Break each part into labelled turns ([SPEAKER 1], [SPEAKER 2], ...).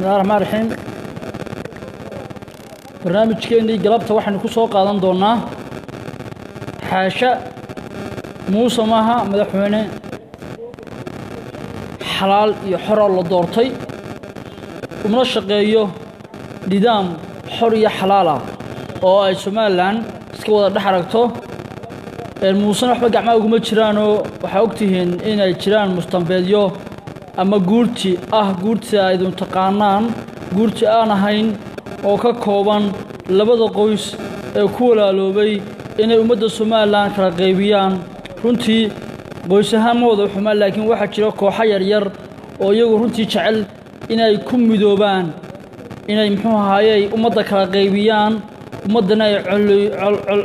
[SPEAKER 1] bismillahi raxmaan raxiim barnaamijkeennii galabta waxaynu ku soo qaadan doonnaa xaasha muuse maaha madaxweyne xalaal iyo xora la doortay. Umana shaqeeyo nidaam xor iyo xalaal ah oo ay somalilan iska wada dhex aragto. Muusena waxba gacmaha uguma jiraanoo waxaa ogtihiin inay jiraan mustambeedyo ama guurti ah guurti aydun taqaanaan. Guurti aan ahayn oo ka kooban labada qoys ee ku walaaloobay inay ummadda somalilan kala qaybiyaan. Runtii qoys ahaan ma wada xumaan laakiin waxaa jira kooxo yaryar oo iyagu runtii jecel inay ku midoobaan inay muxuu ahaayey ummadda kala qaybiyaan ummaddana ay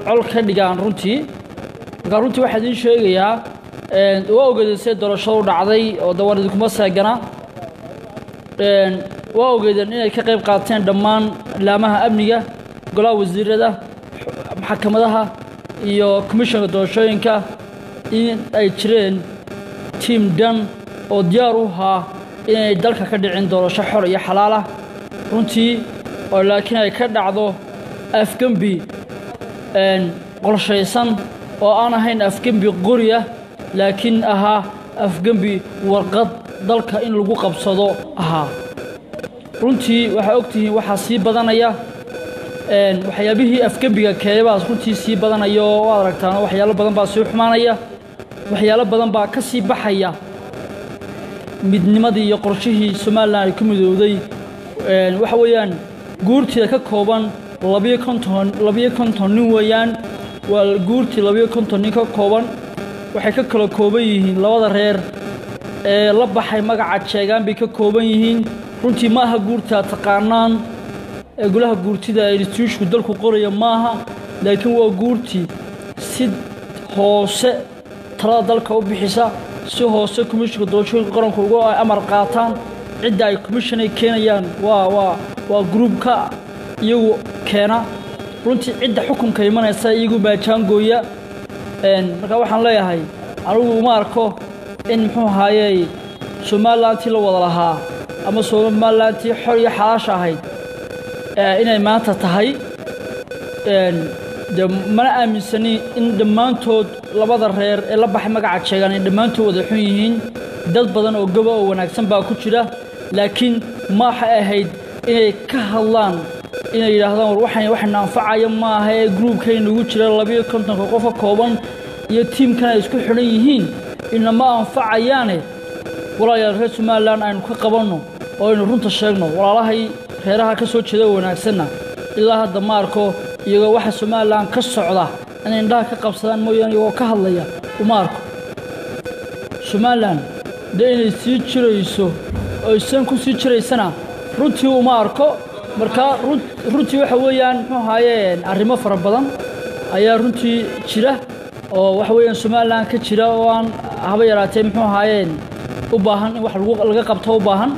[SPEAKER 1] col ka dhigaan runtii. Markaa runtii waxaa idiin sheegayaa waa ogeedeen see doorashadu dhacday oo dawar idinkuma seegana waa ogeedeen inay ka qayb qaateen dhammaan laamaha amniga golaha wasiirada maxkamadaha iyo komishanka doorashooyinka in ay jireen tiim dhan oo diyaar u ahaa inay dalka ka dhicin doorasho xor iyo xalaalah runtii oo laakiin ay ka dhacdo afgembi qorshaysan oo aan ahayn afgembi qoriya laakiin ahaa afgembi warqad dalka in lagu qabsado ahaa. Runtii waxaa ogtihiin waxaa sii badanaya waxyaabihii afgembiga keebaas runtii sii badanaya oo waad aragtaan waxyaalo badan baa sii xumaanaya waxyaalo badan baa ka sii baxaya. Midnimadii iyo qorshihii somalilan ay ku midowday waxa weeyaan guurtida ka kooban labiyo konton labiyo konton nin weeyaan waa guurtii labiyo konton nin ka kooban waxay ka kala kooban yihiin labada reer ee la baxay magaca jeegaan bay ka kooban yihiin. Runtii ma aha guurtaa taqaanaan. Ee golaha guurtida instituushku dalku qoraya maaha laakiin waa guurtii si hoose talada dalka u bixisa si hoose komishinka doorashooyinka qaranku uga amar qaataan. Cidda ay komishanay keenayaan waa waa waa gruubka iyagu keena. Runtii cidda xukunka imanaysa iyagu maajaangooya markaa waxaan leeyahay anigu uma arko in muxuu ahaayey somalilantii la wada lahaa ama somalilantii xor iyo xalaasha ahayd. Inay maanta tahay de mana aaminsani in dhammaantood labada reer ee la baxay magaca jeegaan ay dhammaantood wada xun yihiin. Dad badan oo goba oo wanaagsan baa ku jira laakiin ma waxay ahayd inay ka hadlaan inay yidhaahdaan war waxan waxayna anfacaya maaha ee gruubkaynugu jira labiyo kontonka qofa kooban iyo tiimkan ay isku xidhan yihiin. Inama anfacayaane. Walaalayaal reer somalilan aynu ka qabanno oo aynu runta sheegno. Walaalahay reeraha ka soo jeeda wanaagsanna. Ilaa hadda ma arko iyagoo waxa somalilan ka socda inay indhaha ka qabsadaan mooyaane iyagoo ka hadlaya. Uma arko. Somalilan dee inay sii jirayso oo isan ku sii jiraysana runtii uma arko markaa runtii waxa weeyaan muxuu ahaayeen arrimo fara badan. Ayaa runtii jira oo waxa weeyaan somalilan ka jira oo aan haba yaraatee muxuu ahaayeen u baahan in wax laga qabto u baahan.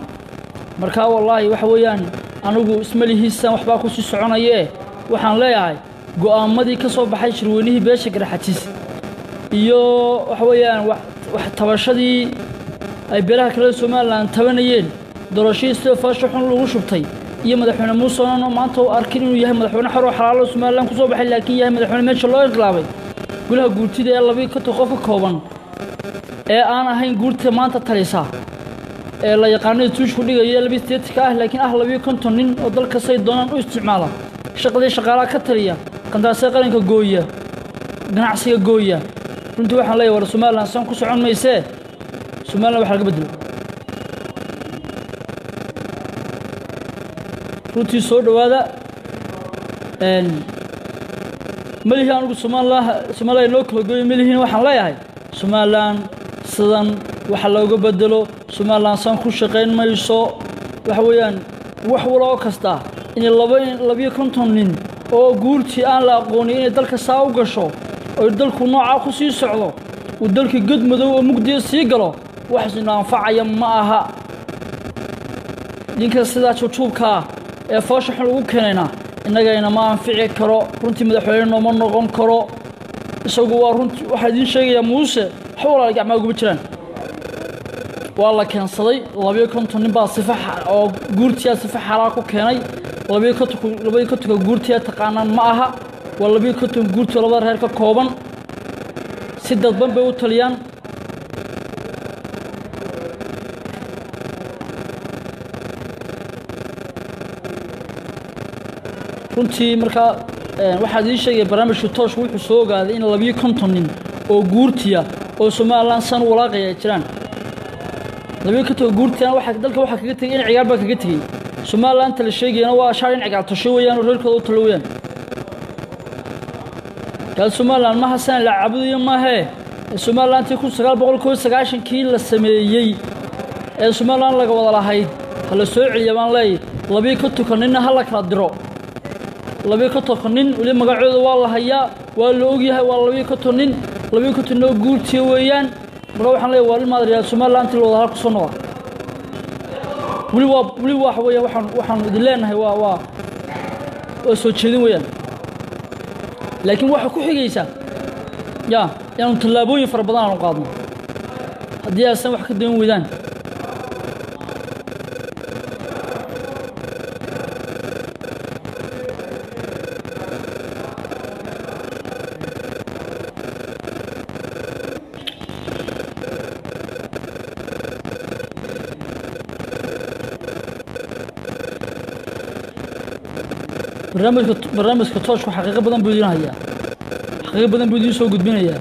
[SPEAKER 1] Markaa wallaahi waxa weeyaan anigu ismalihiisan waxbaa ku sii soconayee. Waxaan leeyahay go'aamadii ka soo baxay shirweynihii beesha garaxatiis iyo waxa weeyaan tabashadii ay beelaha kale somalilan tabanayeen. Doorashadii sida faasha xun lagu shubtay iyo madaxweyne muuseno maanta u arkin inuu yahay madaxweyne xor oo xalaalo somalilan ku soo baxay laakiin yahay madaxweyne meesha loo inqilaabay golaha guurtida ee labiyo konton qof ka kooban ee aan ahayn guurta maanta talisa ee la yaqaanada tuushku dhigaya labiyo sideetanka ah laakiin ah labiyo konton nin oo dalka say doonaan u isticmaala. Shaqadii shaqaalaha ka taliya qandaasee qaranka gooya ganacsiga gooya. Runtii waxaan leeyahay war somalilan san ku socon maysee somalilan wax laga bedelo runtii soo dhowaada melihi anugu somalilan noo kala gooyo melihiin waxaan leeyahay somalilan sidan waxa looga bedelo somalilan san ku shaqayn mayso waxa weeyaan wax waloo kasta inay labiyo konton nin oo guurtii aan la aqoonin inay dalka saa u gasho oo dalku noocaa ku sii socdo uu dalkii god madow oo mugdiya sii galo waxsina anfacaya ma aha ninka sidaa jujuubkaa ee foosha xun lagu keenayna innagayna ma anfici karo runtii madaxweyne nooma noqon karo. Isagu waa runtii waxaa idiin sheegayaa muuse wax walaala gacmaa uguma jiraan. Waa la keensaday labiyo konton nin baa sifa oo guurtiyaa sifa xalaa ku keenay. Labiyo konton labiyo kontonka guurtiyaa taqaanaan ma aha. Waa labiyo konton guurtio labada reer ka kooban. Si dadban bay u taliyaan runtii markaa waxaa idiin sheegaya barnaamijka tooshku wuxuu soo ogaaday in labiyo konton nin oo guurtiya oo somalilan san u walaaqaya ay jiraan. Labiyo kontonka guurtiyana dalka waxaa kaga tegay in cigaar baa kaga tegey somalilaanta la sheegayana waa shaar in cigaar tosho weeyaan oo reerkooda u talo weeyaan. Gaal somalilan maha la caabudayo maahee somalilantii kun sagaal boqol koo sagaashankii la sameeyey ee somalilan laga wada lahayd ha la soo celiya baan leeyay labiyo kontonka ninna ha la kala diro labiyo kontonka nin weli magacooda waa la hayaa waa la ogyahay waa labiyo konton nin labiyo konton noo guurtiya weeyaan. Marka waxaan leeyahay waa ilmaad reer somaliland la wada halka soo noqda weli waa weli waxa weeyaan waxaan waxaan idin leenahay waa waa waa soo jeedin weeyaan. Laakiin waxa ku xigaysa ya inaanu tallaabooyin fara badan aanu qaadno. Haddii aysan wax ka dayn weydaan barnaamijka barnaamijka tooshku xaqiiqo badan buu idiin hayaa. Xaqiiqo badan buu idiin soo gudbinayaa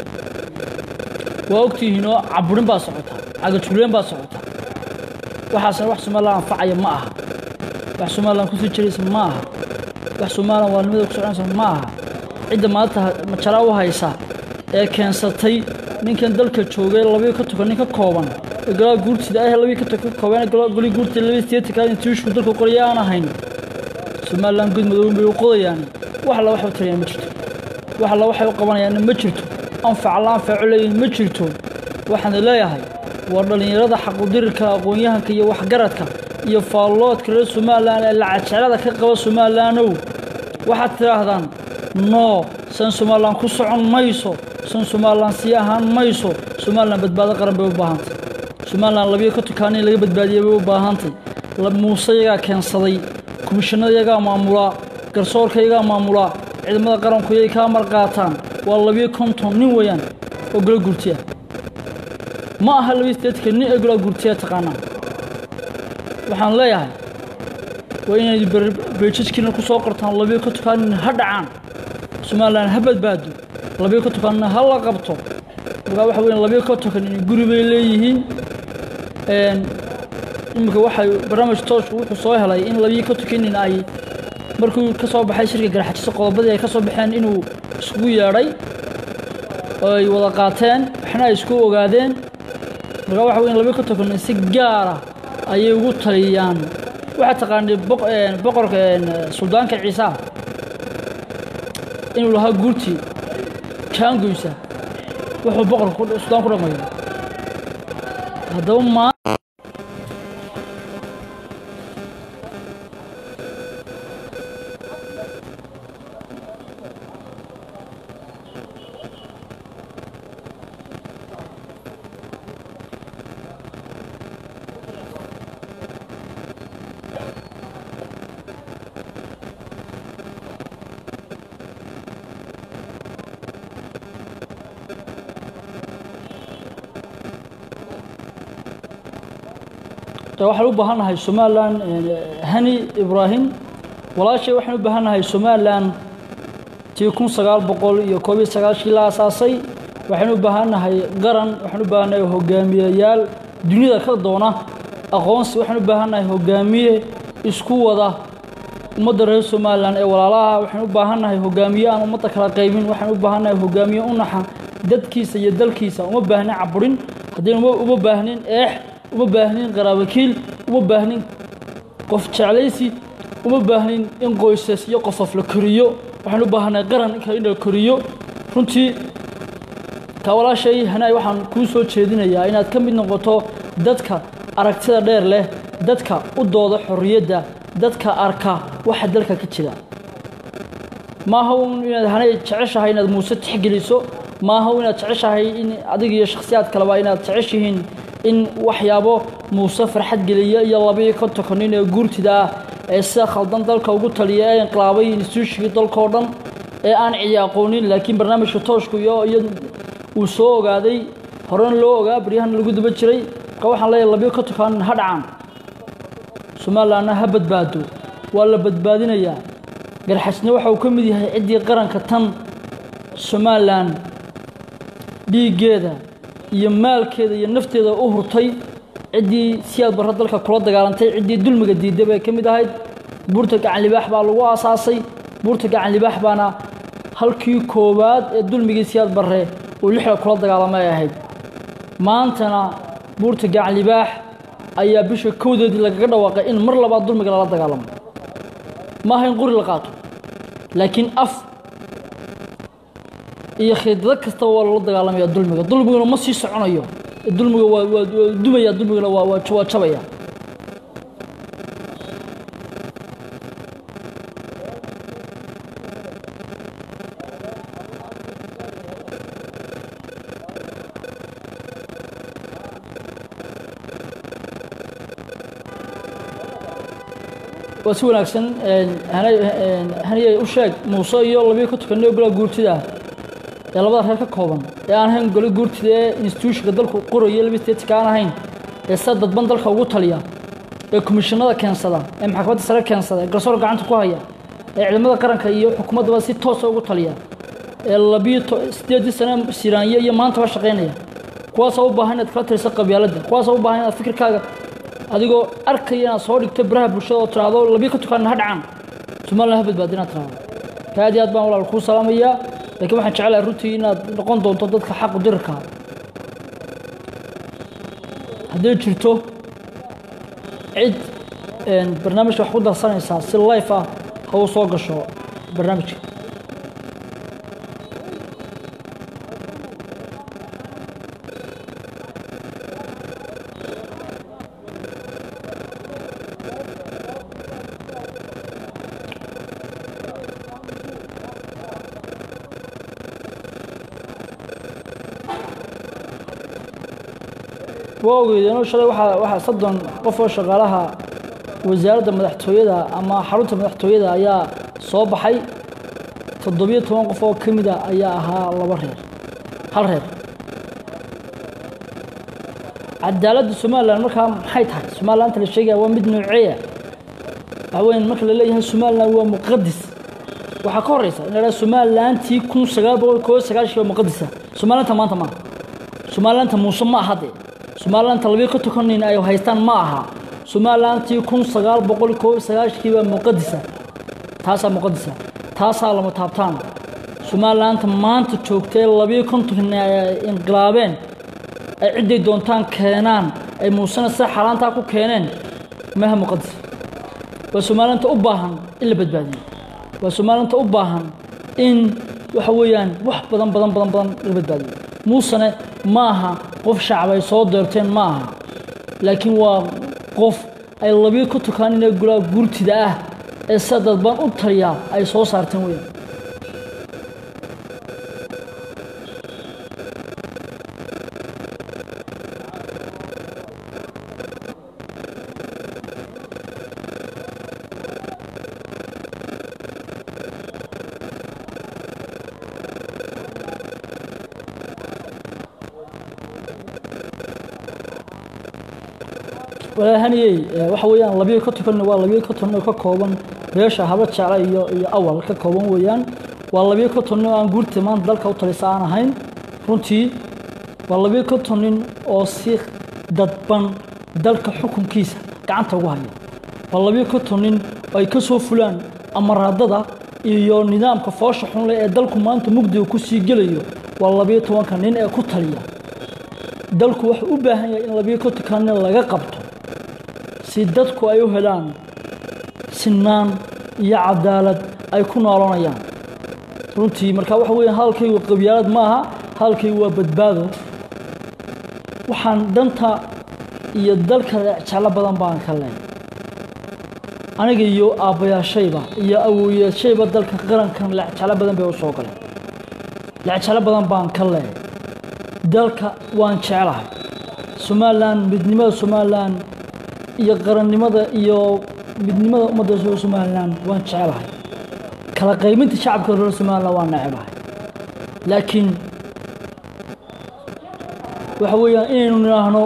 [SPEAKER 1] waa ogtihiin oo caburin baa socota cagajuuleen baa socota. Waxaasna wax somalilan anfacaya ma aha. Wax somalilan ku sii jiraysa ma aha. Wax somalilan waalnimada ku soconaysa ma aha. Cidda maanta majalaa u haysa ee keensatay ninkan dalka joogay labiyo kontonka nin ka kooban. Golaa guurtida ah labiyo kontonka ka kooban golii guurtida labiyo sideetanka intuishku dalka qoraya aan ahayn somalilan gud madooben bay u qodayaan. Wax alla waxay u ma jirto. Wax alla waxay u qabanayaanna ma jirto. Anfac alla leeyihiin ma jirto. Waxaana leeyahay waa dhallinyarada xaqudirirka aqoon-yahanka iyo waxgaradka iyo faalloodka reer somalilan ee lacajeclada ka qaba somalilaanow waxaad tidhaahdaan noo san somalilan ku socon mayso. San somalilan sii ahaan mayso. Somalilan badbaado qaran bay u baahantay somalilan labiyo kontonkaanii laga badbaadiyey bay u baahantay muuse yagaa keensaday komishanada yagaa maamulaa garsoorka yagaa maamulaa ciidamada qaranku yay kaa marqaataan waa labiyo konton nin weeyaan oo gola gurtiya. Ma aha labiyo sideetanka nin ee gola gurtiya taqaanaa. Waxaan leeyahay waa inay beejajkiina ku soo qortaan labiyo kontonkaa nin ha dhacaan. Somalilan ha badbaado labiyo kontonkaa nin ha la qabto. Markaa waxa weya labiyo kontonka nin guri bay leeyihiin iminka waxay barnaamij tooshku wuxuu soo helay in labiyo kontonkii nin ay markuu ka soo baxay shirka garaxajiso qodobadii ay ka soo baxeen inuu iskugu yeedhay oo ay wada qaateen waxna ay isku ogaadeen. Markaa waxa weya labiyo kontonka nin si gaara ayay ugu taliyaan. Waxaa taqaanay boqorka suldaanka ciisaa inuu lahaa guurtii jaangoysa wuxuu boqorka suldaan ku dhaqmayo haddaba maa waxaan u baahannahay somalilan hani ibraahim walaashay waxaan u baahannahay somalilan tii kun sagaal boqol iyo koob iyo sagaashii la asaasay waxaan u baahannahay qaran waxaan u baahannahay hogaamiyeyaal duniyada ka doona. Aqoonsi waxaan u baahannahay hogaamiye isku wada ummadda reer somalilan ee walaalaha. Waxaan u baahannahay hogaamiye aan ummadda kala qaybin. Waxaan u baahannahay hogaamiye u naxa dadkiisa iyo dalkiisa uma baahnin caburin. Haddaynu uma baahnin eex uma baahnin qaraabakiil uma baahnin qof jeclaysi uma baahnin in qoysas iyo qofof la koriyo. Waxaan u baahanay qaran in la koriyo. Runtii kaa walaashay hanaay waxaan kuu soo jeedinayaa inaad ka mid noqoto dadka aragtida dheer leh dadka u dooda xorriyadda dadka arka waxa dalka ka jira. Maaha un inaad hanay jeceshahay inaad muuse tixgeliso maaha inaad jeceshahay in adiga iyo shakhsiyaad kaleba inaad jeceshihiin in waxyaabo muuse farxad geliya iyo labiyo kontonka nin ee guurtida ah ee sida khaldan dalka ugu taliya ee inqilaabay instituushigii dalkao dhan ee aan ciyaaqoonin laakiin barnaamijka tooshku iyo iyo uu soo ogaaday horena loo ogaa baryahana lagu daba jiray marka waxaan leeyahay labiyo kontonka nin ha dhacaan. Somalilanna ha badbaado. Waa la badbaadinayaa garxasna waxa uu ka mid yahay ciddii qaranka tan somalilan dhiiggeeda iyo maalkeeda iyo nafteeda u hurtay ciddii siyaad barro dalka kula dagaalantay ciddii dulmiga diidday bay ka mid ahayd. Buurta gacan libaax baa lagu aasaasay. Buurta gacan libaax baana halkii koowaad ee dulmigii siyaad barre uu lixda kula dagaalamay ahayd. Maantana buurta gacan libaax ayaa bisha kowdeedii lagaga dhawaaqay in mar labaad dulmiga lala dagaalamo maaha in quri la qaato laakiin af iyo khidado kastaba waa lala dagaalamaya dulmiga. Dulmiguna ma sii soconayo. Dulmiga waa waa dumaya dulmiguna waa waa waa jabaya. Waa si wanaagsan haniyay u sheeg muuse iyo labiyo ka tukanay golaa guurtida ee labada reer ka kooban ee aan ahayn golo guurtida ee instituushka dalku qoraya labi stateska aan ahayn ee sida dadban dalka ugu taliya ee komishinada keensada ee maxkamadda sare keensada ee garsoor gacanta ku haya ee ciidamada qaranka iyo xukuumaddaba si toosa ugu taliya ee labiyo sideedii sane siraanye iyo maantaba shaqaynaya. Kuwaasoo u baahan inaad kala taliso qabyaaladda kuwaasoo u baahan inaad fikirkaaga adigoo arkaya inaad soo dhigto baraha bulshada oo tiraahdo labiyo ka tukaana ha dhacaan. Somalilan ha badbaadi inaad tiraahdo ka aad aad baan walaal kuu salaamayaa laakiin waxaan jeclahay runtii inaad noqon doonto dadka xaqu dirirka hadday jirto cid barnaamijka wax ku darsanaysaa si life ah ha uu soo gasho barnaamijka waa ogeydeenoo shalay waxaa waxaa qof oo shaqaalaha wasaaradda madaxtooyada ama xarunta madaxtooyada ayaa soo baxay. Toddobiyo toban qof oo ka mid ayaa ahaa laba reer hal reer. Cadaaladda somalilan markaa maxay tahay? Somalilaanta la sheegaya waa mid nooceeya weyan marka la leeyahay somalilan waa muqadis waxaa ka horeysa in la somalilantii kun sagaal boqol koo sagaashii waa muqadisa somalilanta maanta maaha somalilaanta muuse ma aha dee somalilaanta labiyo ka tukanin ay haystaan ma aha somalilantii kun sagaal boqol koo sagaashkii baa muqadisa taasaa muqadisa taasaa lama taabtaan. Somalilaanta maanta joogtee labiyo konton ay inqilaabeen ay cidday doontaan keenaan. Ay muusena sida xaaraantaa ku keeneen. Maaha muqadis waa somalilaanta u baahan in la badbaadiyo. Waa somalilaanta u baahan in waxa weeyaan wax badan badan badan badan la badbaadiyo. Muusene ma aha qof shacab ay soo deerteen ma aha laakiin waa qof ay labiyo ka tukaan inay gulaa guurtida ah ee sida dadban u taliyaa ay soo saarteen weyaan walaahaniyey waxa weeyaan labiyo ka waa labiyo ka ka kooban. Beesha haba jecla iyo iyo awal ka kooban weeyaan. Waa labiyo ka tunno aan guurta maanta dalka u talisa aan ahayn. Runtii waa labiyo ka tunnin oo si dadban dalka xukunkiisa gacanta ugu haya. Waa labiyo ka tunnin oo ay ka fulaan amaraadada iyo nidaamka foosha xunle ee dalku maanta mugdiga ku sii gelayo. Waa labiyo tobanka nin ee ku taliya. Dalku wuxuu u baahan yahay in labiyo ka tukannin laga qabto si dadku ay u helaan sinaan iyo cadaalad ay ku noolonayaan runtii marka waxa weya hadalkaygu qabyaalad ma aha hadalkaygu waa badbaado waxaan danta iyo dalka jeclo badan baan ka leey aniga iyo aabbayaashayba iyo awooyaashayba dalka qarankan lejeclo badan bay u soo galeen. Lejeclo badan baan ka leey dalka waan jeclahay. Somalilan midnimada somalilan iyo qarannimada iyo midnimada ummadda reer somalilan waan jecelahay kala qayminta shacabka reer somalilan waan necebahay laakiin waxa weeyaan inaynu nidhaahno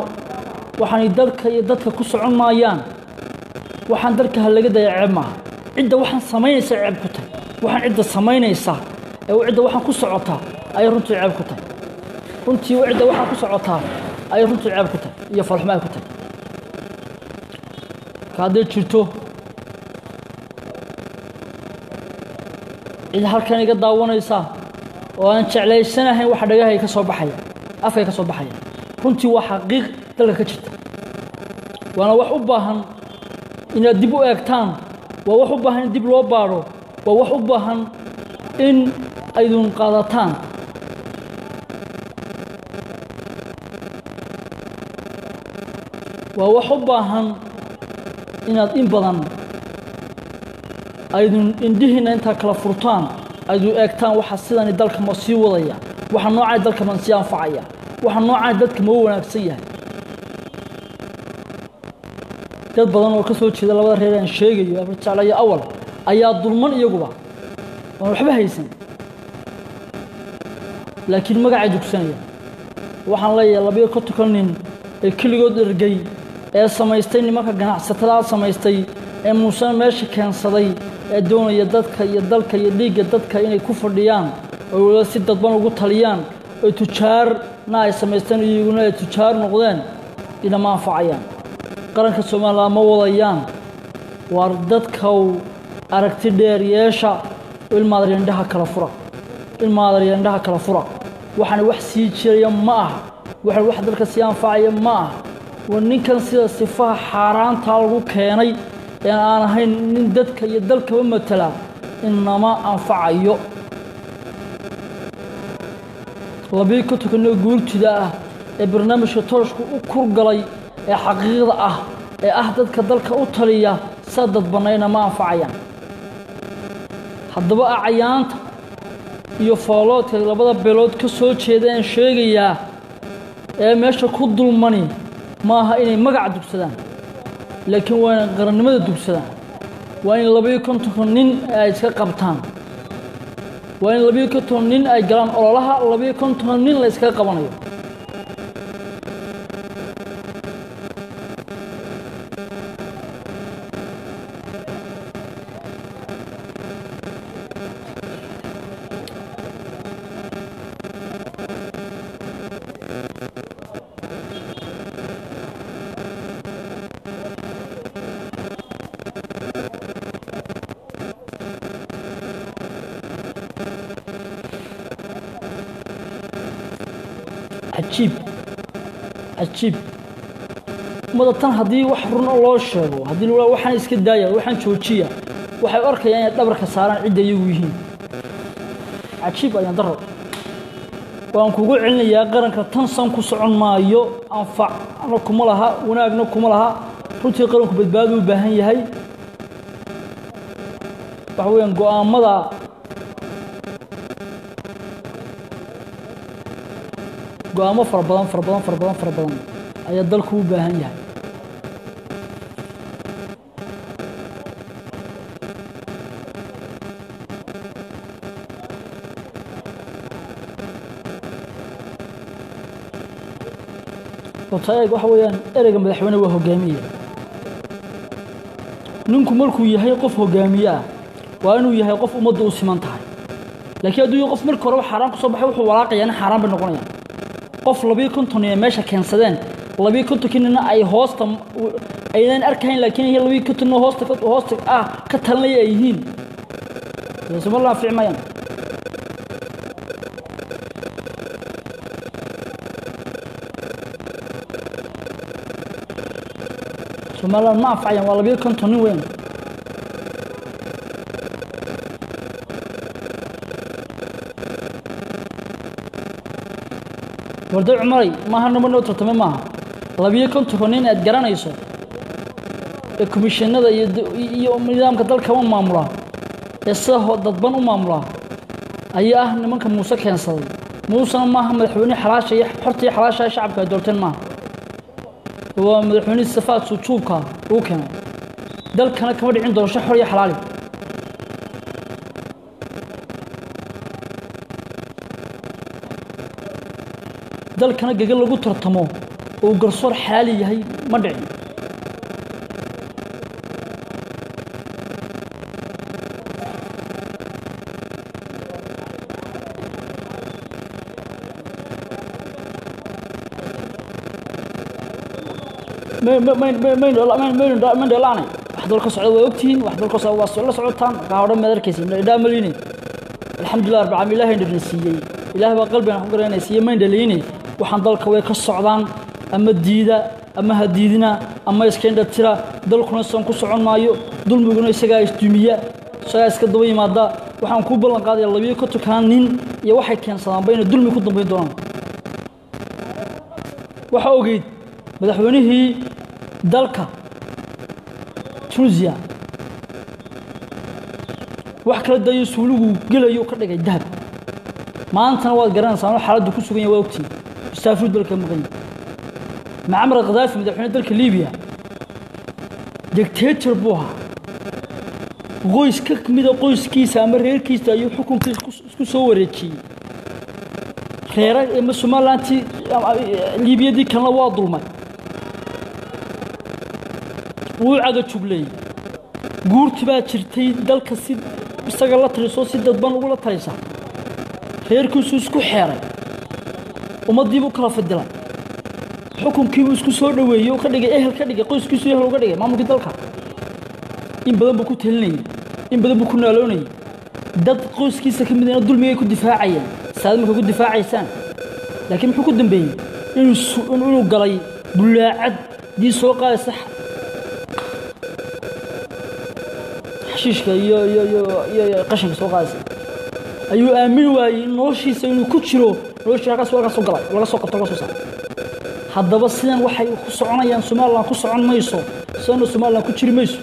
[SPEAKER 1] waxaanay dalka iyo dadka ku socon maayaan waxaan dalka ha laga daya ceeb maaha. Cidda waxaan samaynaysa ceeb ku tahay. Waxaan cidda samaynaysa ee cidda waxaan ku socotaa ayay runtii ceeb ku tahay. Runtii cidda waxaan ku socotaa ayay runtii ceeb ku tahay iyo falxumo ay ku tahay. ka hadday jirto. Cid halkan iga daawanaysa oo aan jeclaysanahayn waxa dhagahay ka soo baxaya afkay ka soo baxaya. Runtii waa xaqiiq dalka ka jirta. Waana wax u baahan inaad dib u eegtaan waa wax u baahan in dib loo baadho waa wax u baahan in aydun qaadataan. Waa wax u baahan inaad in badan aydun indhihiinna intaa kala furtaan aydun eegtaan waxa sidani dalka ma sii wadaya waxa noocaan dalka ma sii anfacaya waxa noocaan dadka ma u wanaagsan yahay. Dad badan oo ka soo jeeda labada reer aan sheegayo jeclayo awal ayaa dulman iyaguba waan waxba haysan. Laakiin magacay dugsanaya waxaan leeyahay labayo kontonka nin ee keligood ergey ee samaystay nimanka ganacsatada samaystay ee muusena meesha keensaday ee doonaya dadka iyo dalka iyo dhiigga dadka inay ku fadhiyaan oo waliba si dadban ugu taliyaan oo tujaarna ay samaysteen iyaguna ay tujaar noqdeen inama anfacayaan qaranka somalilan ma wadayaan. Waar dadkow aragti dheer yeesha ilmaadaryandhaha kala fura. Ilmaadaryandhaha kala fura. Waxaana wax sii jiraya ma aha. Waxaan wax dalka sii anfacaya ma aha waa ninkan sida sifaha xaaraantaa lagu keenay ee aan ahayn nin dadka iyo dalkaba matala inama anfacayo. Labii kontonkanoo guurtida ah ee barnaamijka tooshku u kurgalay ee xaqiiqda ah ee ah dadka dalka u taliya saa dadbannayna ma anfacayaan. Haddaba acayaanta iyo fooloodka labada beelood ka soo jeedaan sheegayaa ee meesha ku dulmani ma aha inay magaca dugsadaan laakiin waa inay qarannimada dugsadaan. Waa in labayo kontonka nin ay iska qabtaan. Waa in labayo konton nin ay galaan ololaha labayo konton nin la yskaga qabanayo cajiib cajiib ummadda tan haddii wax runa loo sheego haddii la waxaan iska daaya waxaan joojiya waxay u arkayaan inay dhabarka saaraan cidda iyagu yihiin. Cajiib ayaan daro waan kugu celinayaa qaranka tan san ku socon maayo anfacna kuma laha wanaagna kuma laha. Runtii qaranku badbaado u baahan yahay. Waxa weeyaan go'aammada go'aamo fara badan fara badan fara badan fara badan. Ayaa dalku u baahan yahay. Horta eeg waxa weeyaan ereyga madaxweyne waa hogaamiye. Ninku markuu yahay qof hogaamiye ah waa inuu yahay qof ummadda u siman tahay. Laakiin hadduu yahay qof marka horeba xaaraan ku soo baxay wuxuu walaaqayaa in xaaraan bay noqonayaan qof labiyo konton ee meesha keensadeen. Labiyo kontonkiinina ay hoosta aynan arkahayn laakiin ay labiyo konton hoosta hoosta ah ka talinaya ay yihiin. Somaliland fiic mayaan somaliland ma anfacayaan waa labiyo konton nin weyn warday cumaray maaha nimo noo tartame maaha. Labiyo kontonka nin aad garanayso. Ee komishanada iyo nidaamka dalkama maamulaa ee sida dadban u maamulaa ayaa ah nimanka muuse keensaday. Muusena maaha madaxweyne xalaasha iyo xorta iyo xalaasha shacabka ay doorteen maaha. Waa madaxweynihii safaad sujuubka uu keenay. Dalkana kama dhicin doorasho xor iyo xalaali dalkana gega lagu tartamo uu garsoor xalaali yahay ma dhicin maynu dheelaanay wax dal ka socda waa ogtihiin wax dal ka socda waa la socotaan mayn dhaliine waxaan dalka way ka socdaan ama diida ama ha diidina ama iska indha tira. Dalkuna san ku socon maayo dulmiguna isagaa isdumiya isagaa iska daba yimaada. Waxaan kuu ballan qaadaya labiyo ka tukaan nin iyo waxay keensadaanba inay dulmi ku dambayn doonaan. Waxaa ogeyd madaxweynihii dalka tunisiya wax kala dayo suuligu gelayo ka dhigay dahab. Maantana waad garanaysaa anoo xaaladdu ku sugan yahay waa ogtiin شافوا دولك المغني مع عمر القذافي مدحونا دولك ليبيا. دكتاتر بوها. غويس كك ميدا قويس كيس أمر هير كيس تايو حكم كيس كو سوري كي خيرا إما سومالا ليبيا دي كان لوا ظلما وعدا تشوبلي قورت باتشر تي دالك سيد مستقلات ريسوسي دادبان ولا تريسا خير كيس كو ummaddiibuu kala fidilay xukunkiibuu isku soo dhoweeyey ka dhigay ehel ka dhigay qoyskiisu ehel uga dhigay maamulkii dalka. In badan buu ku talinayey in badan buu ku naaloonayey dad qoyskiisa ka midana dulmigay ku difaacayeen saad markay ku difaacaysaan laakiin muxuu ku dambeeyey? Inuu galay bulaacad dii soo qaadaysa xashiishka iyo iyo iyo iyo qashinka soo qaadaysa. Ayuu aamin waayey noloshiisa inuu ku jiro halkaas laga soo galay laga soo qabto laga soo saaray. Haddaba sidan waxay ku soconayaan somalilan ku socon mayso sidana somalilan ku jiri mayso